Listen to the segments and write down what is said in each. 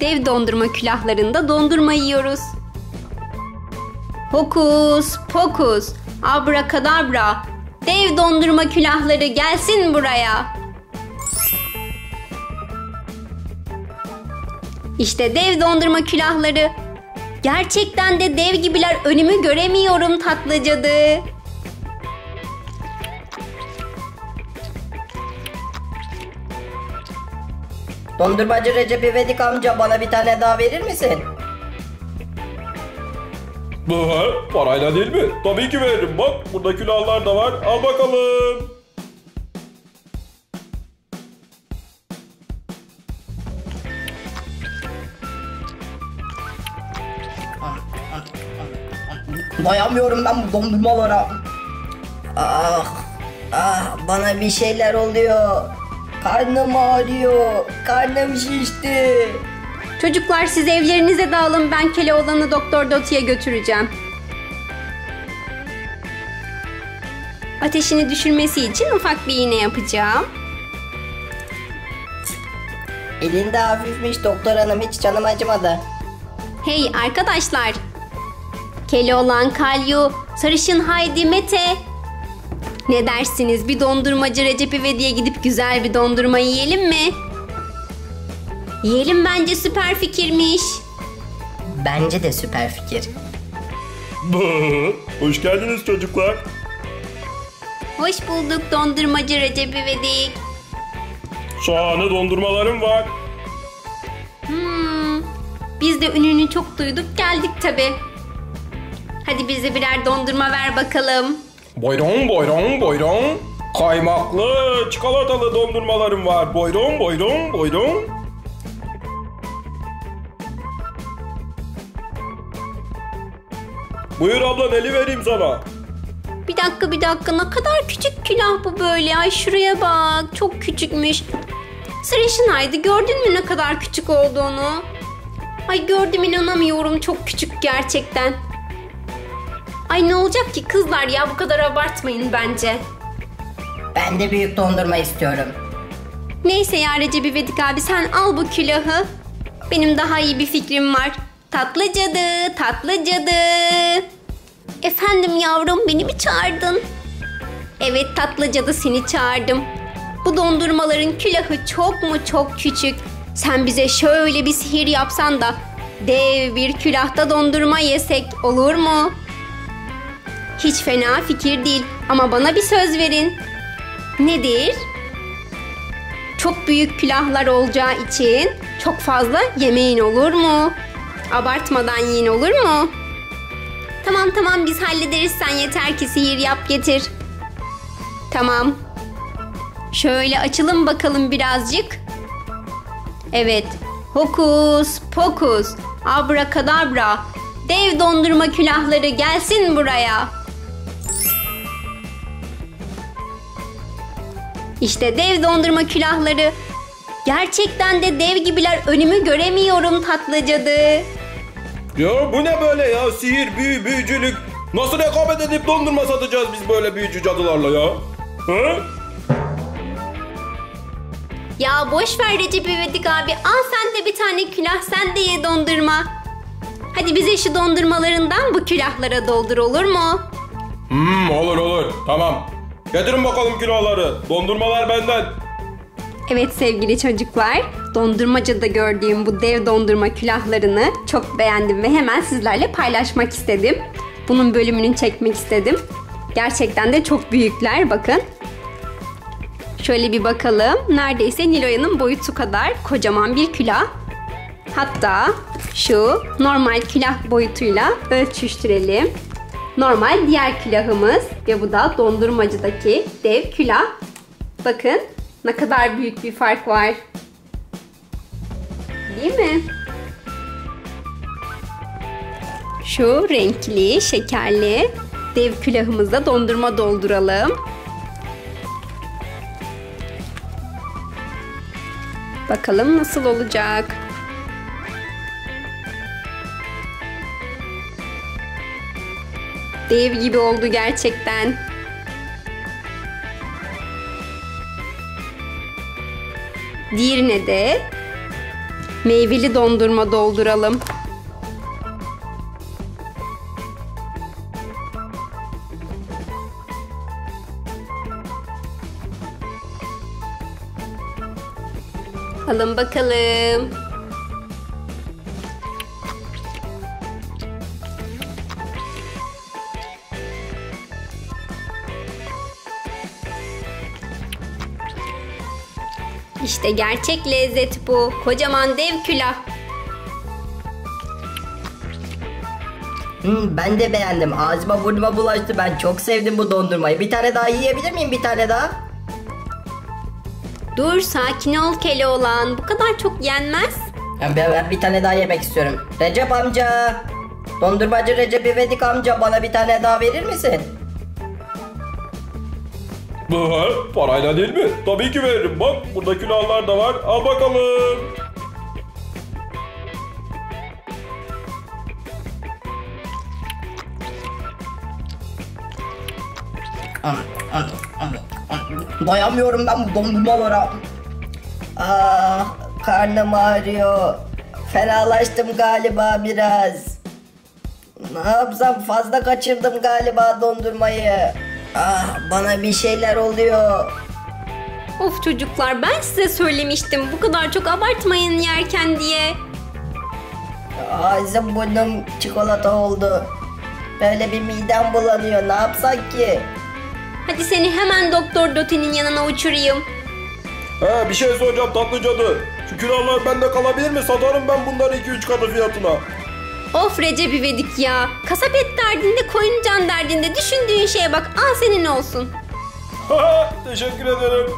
dev dondurma külahlarında dondurma yiyoruz. Hokus pokus, abrakadabra, dev dondurma külahları gelsin buraya. İşte dev dondurma külahları. Gerçekten de dev gibiler önümü göremiyorum tatlı cadı. Dondurmacı Recep İvedik amca bana bir tane daha verir misin? Bu ha, parayla değil mi? Tabii ki veririm. Bak burada külahlar da var. Al bakalım. Dayanmıyorum ben bu dondurmalara. Ah, ah bana bir şeyler oluyor. Karnım ağrıyor. Karnım şişti. Çocuklar siz evlerinize dağılın ben Keloğlan'ı Doktor Doti'ye götüreceğim. Ateşini düşürmesi için ufak bir iğne yapacağım. Elinde hafifmiş doktor hanım hiç canım acımadı. Hey arkadaşlar. Keloğlan, Kalyu, Sarışın Haydi, Mete. Ne dersiniz bir dondurmacı Recep İvedik'e gidip güzel bir dondurma yiyelim mi? Yiyelim bence süper fikirmiş. Bence de süper fikir. Hoş geldiniz çocuklar. Hoş bulduk dondurmacı Recep İvedik. Şahane dondurmalarım var. Hmm, biz de ününü çok duyduk geldik tabi. Hadi bize birer dondurma ver bakalım. Buyurun buyurun buyurun. Kaymaklı, çikolatalı dondurmalarım var. Buyurun buyurun buyurun. Buyur abla neli vereyim sana? Bir dakika bir dakika ne kadar küçük külah bu böyle. Ay şuraya bak çok küçükmüş. Sarışın Haydi gördün mü ne kadar küçük olduğunu? Ay gördüm inanamıyorum çok küçük gerçekten. Ay ne olacak ki kızlar ya bu kadar abartmayın bence. Ben de büyük dondurma istiyorum. Neyse ya Recep İvedik abi sen al bu külahı. Benim daha iyi bir fikrim var. Tatlı cadı, tatlı cadı. Efendim yavrum beni mi çağırdın? Evet tatlı cadı seni çağırdım. Bu dondurmaların külahı çok mu çok küçük. Sen bize şöyle bir sihir yapsan da dev bir külahta dondurma yesek olur mu? Hiç fena fikir değil ama bana bir söz verin. Nedir? Çok büyük külahlar olacağı için çok fazla yemeğin olur mu? Abartmadan yiyin olur mu? Tamam tamam biz hallederiz sen yeter ki sihir yap getir. Tamam. Şöyle açalım bakalım birazcık. Evet. Hokus pokus. Abrakadabra. Dev dondurma külahları gelsin buraya. İşte dev dondurma külahları. Gerçekten de dev gibiler önümü göremiyorum tatlı cadı. Ya bu ne böyle ya? Sihir, büyü, büyücülük. Nasıl rekabet edip dondurma satacağız biz böyle büyücü cadılarla ya? Ha? Ya boş ver Recep İvedik abi. Al sen de bir tane külah sen de ye dondurma. Hadi bize şu dondurmalarından bu külahlara doldur olur mu? Hmm olur olur tamam. Getirin bakalım kiloları. Dondurmalar benden. Evet sevgili çocuklar, dondurmacada gördüğüm bu dev dondurma külahlarını çok beğendim ve hemen sizlerle paylaşmak istedim. Bunun bölümünü çekmek istedim. Gerçekten de çok büyükler bakın. Şöyle bir bakalım. Neredeyse Niloya'nın boyutu kadar kocaman bir külah. Hatta şu normal külah boyutuyla ölçüştürelim. Normal diğer külahımız ve bu da dondurmacıdaki dev külah. Bakın ne kadar büyük bir fark var. Değil mi? Şu renkli, şekerli dev külahımızda dondurma dolduralım. Bakalım nasıl olacak. Dev gibi oldu gerçekten. Diğerine de meyveli dondurma dolduralım. Alın bakalım. İşte gerçek lezzet bu. Kocaman dev külah. Hmm, ben de beğendim. Ağzıma burnuma bulaştı. Ben çok sevdim bu dondurmayı. Bir tane daha yiyebilir miyim? Bir tane daha. Dur sakin ol Keloğlan. Bu kadar çok yenmez. Ben, ben, bir tane daha yemek istiyorum. Recep amca. Dondurmacı Recep İvedik amca bana bir tane daha verir misin? Parayla değil mi? Tabii ki veririm. Bak burada külahlar da var. Al bakalım. Doyamıyorum ben bu dondurmalara. Ah karnım ağrıyor. Fenalaştım galiba biraz. Ne yapsam fazla kaçırdım galiba dondurmayı. Ah bana bir şeyler oluyor. Of çocuklar ben size söylemiştim. Bu kadar çok abartmayın yerken diye. Ağzım burnum çikolata oldu. Böyle bir midem bulanıyor. Ne yapsak ki? Hadi seni hemen Doktor Doti'nin yanına uçurayım. He bir şey soracağım tatlı cadı. Şu külahlar bende kalabilir mi? Satarım ben bunları 2-3 katı fiyatına. Of Recep İvedik ya. Kasap et derdinde, koyun can derdinde. Düşündüğün şeye bak. Al senin olsun. Teşekkür ederim.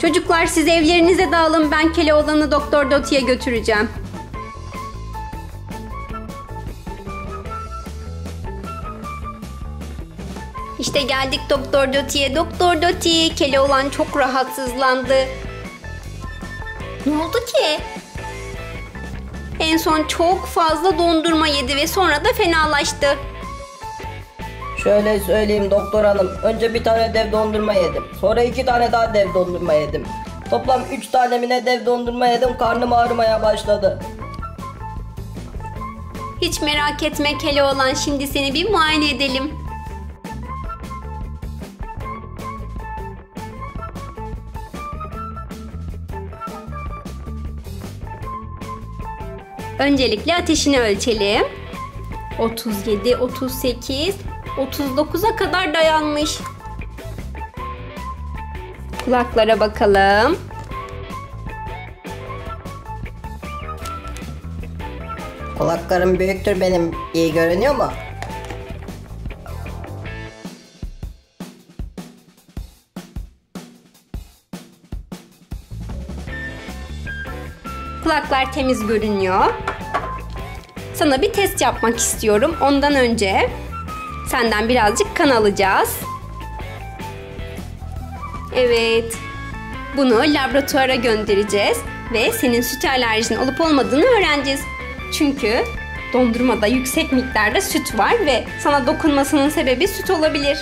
Çocuklar siz evlerinize dağılın. Ben Keloğlan'ı Doktor Doti'ye götüreceğim. İşte geldik Doktor Doti'ye. Doktor Doti, Keloğlan çok rahatsızlandı. Ne oldu ki? En son çok fazla dondurma yedi ve sonra da fenalaştı. Şöyle söyleyeyim doktor hanım. Önce bir tane dev dondurma yedim. Sonra iki tane daha dev dondurma yedim. Toplam üç tane mi dev dondurma yedim. Karnım ağrımaya başladı. Hiç merak etme Keloğlan şimdi seni bir muayene edelim. Öncelikle ateşini ölçelim. 37, 38, 39'a kadar dayanmış. Kulaklara bakalım. Kulaklarım büyüktür benim. İyi görünüyor mu? Kulaklar temiz görünüyor. Sana bir test yapmak istiyorum. Ondan önce senden birazcık kan alacağız. Evet. Bunu laboratuvara göndereceğiz ve senin süt alerjin olup olmadığını öğreneceğiz. Çünkü dondurmada yüksek miktarda süt var ve sana dokunmasının sebebi süt olabilir.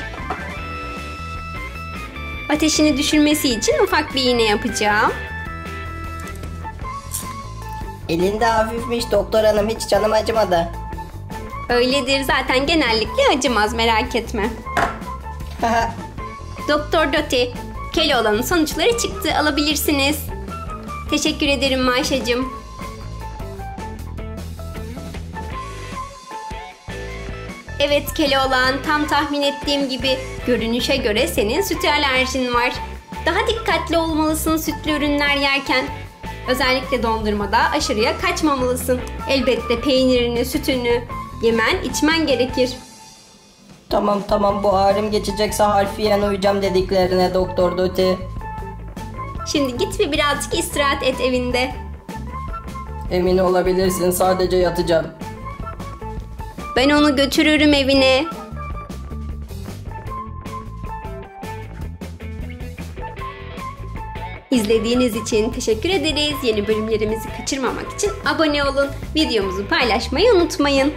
Ateşini düşürmesi için ufak bir iğne yapacağım. Elinde hafifmiş doktor hanım. Hiç canım acımadı. Öyledir zaten genellikle acımaz merak etme. Doktor Doti, Keloğlan'ın sonuçları çıktı alabilirsiniz. Teşekkür ederim Maşacığım. Evet Keloğlan tam tahmin ettiğim gibi görünüşe göre senin süt alerjin var. Daha dikkatli olmalısın sütlü ürünler yerken. Özellikle dondurmada aşırıya kaçmamalısın. Elbette peynirini, sütünü yemen, içmen gerekir. tamam tamam bu ağrım geçecekse harfiyen uyacağım dediklerine doktor Doti. Şimdi git ve birazcık istirahat et evinde. Emin olabilirsin sadece yatacağım. Ben onu götürürüm evine. İzlediğiniz için teşekkür ederiz. Yeni bölümlerimizi kaçırmamak için abone olun. Videomuzu paylaşmayı unutmayın.